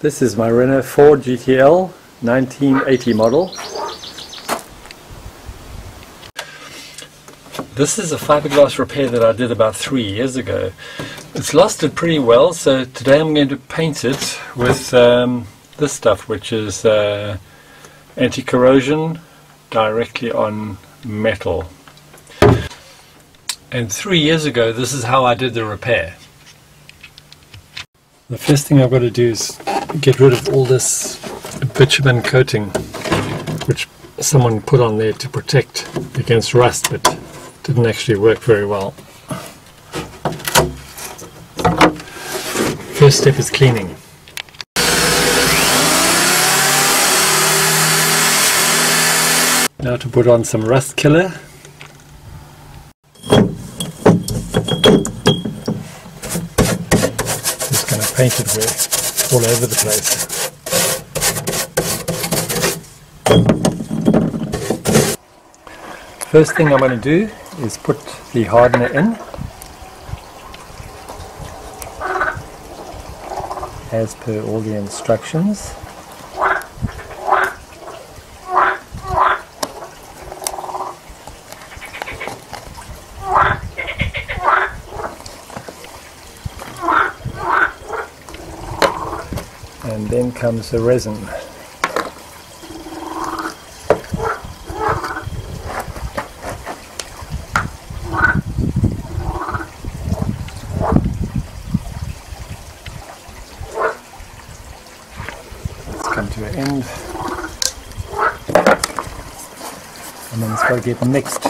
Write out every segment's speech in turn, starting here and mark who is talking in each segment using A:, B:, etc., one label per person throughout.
A: This is my Renault 4 GTL 1980 model. This is a fiberglass repair that I did about three years ago. It's lasted pretty well, so today I'm going to paint it with um, this stuff, which is uh, anti-corrosion directly on metal. And three years ago, this is how I did the repair. The first thing I've got to do is get rid of all this bitumen coating, which someone put on there to protect against rust, but didn't actually work very well. First step is cleaning. Now to put on some rust killer. Just going to paint it with all over the place. First thing I'm going to do is put the hardener in as per all the instructions. Then comes the resin. Let's come to an end. And then it's got to get mixed.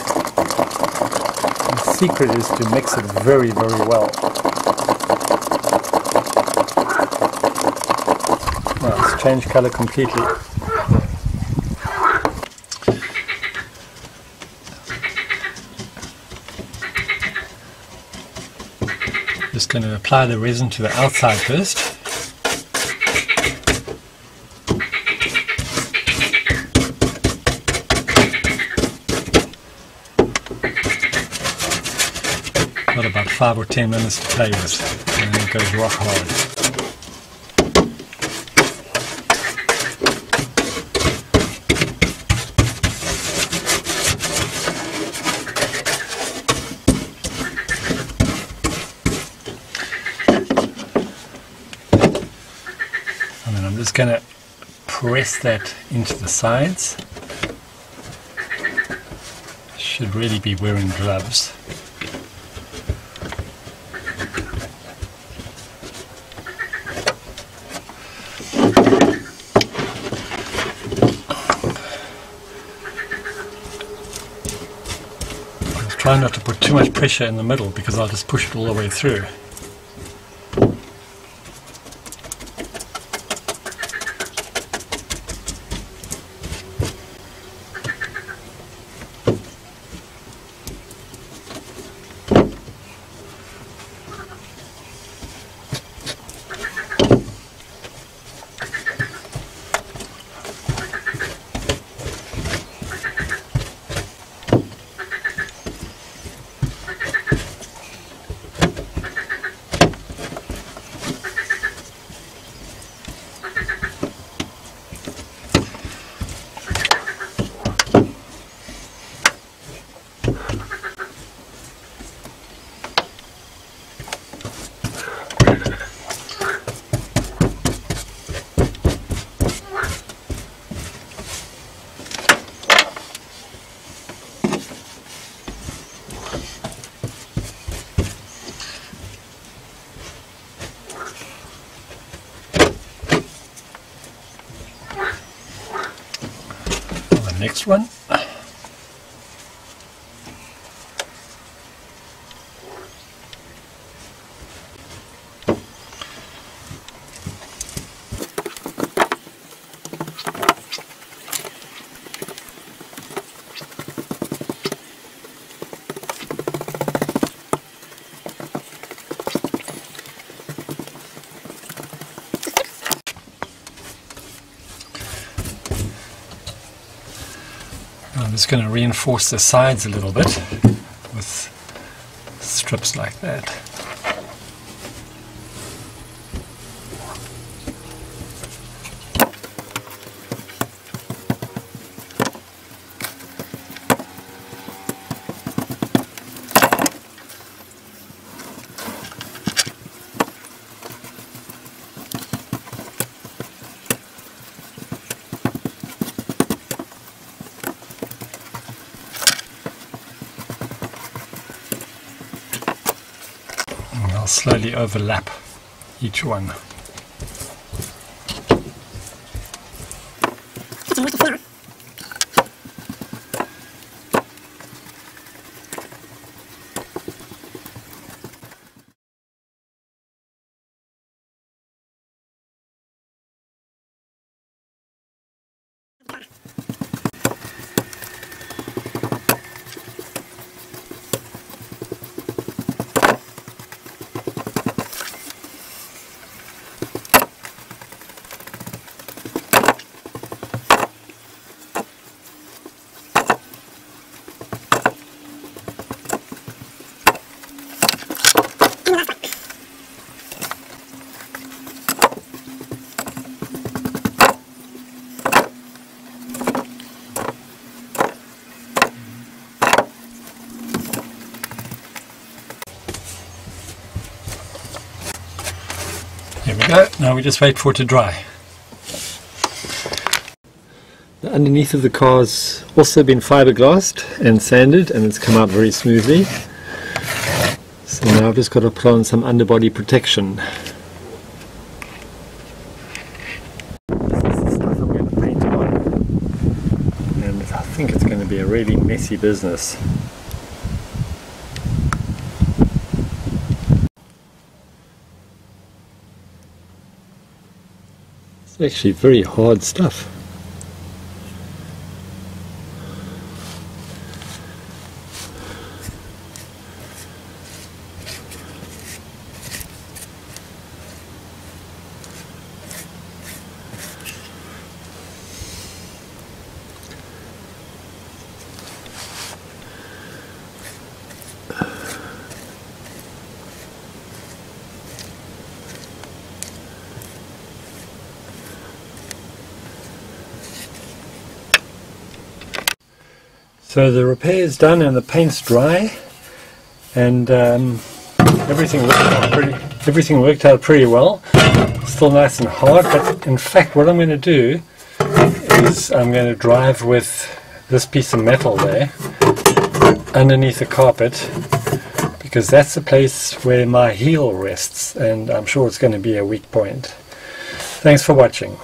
A: The secret is to mix it very, very well. Now it's changed color completely. Just going to apply the resin to the outside first. Got about five or ten minutes to play with, and then it goes rock hard. I'm to press that into the sides. Should really be wearing gloves. I'll try not to put too much pressure in the middle because I'll just push it all the way through. The next one. I'm just going to reinforce the sides a little bit with strips like that. Slowly overlap each one. Go. Now we just wait for it to dry. The underneath of the car's also been fiberglassed and sanded and it's come out very smoothly. So now I've just got to put on some underbody protection. This is the stuff I'm going to paint on. And I think it's going to be a really messy business. Actually very hard stuff. So the repair is done and the paint's dry, and um, everything worked out pretty. Everything worked out pretty well. Still nice and hard, but in fact, what I'm going to do is I'm going to drive with this piece of metal there underneath the carpet because that's the place where my heel rests, and I'm sure it's going to be a weak point. Thanks for watching.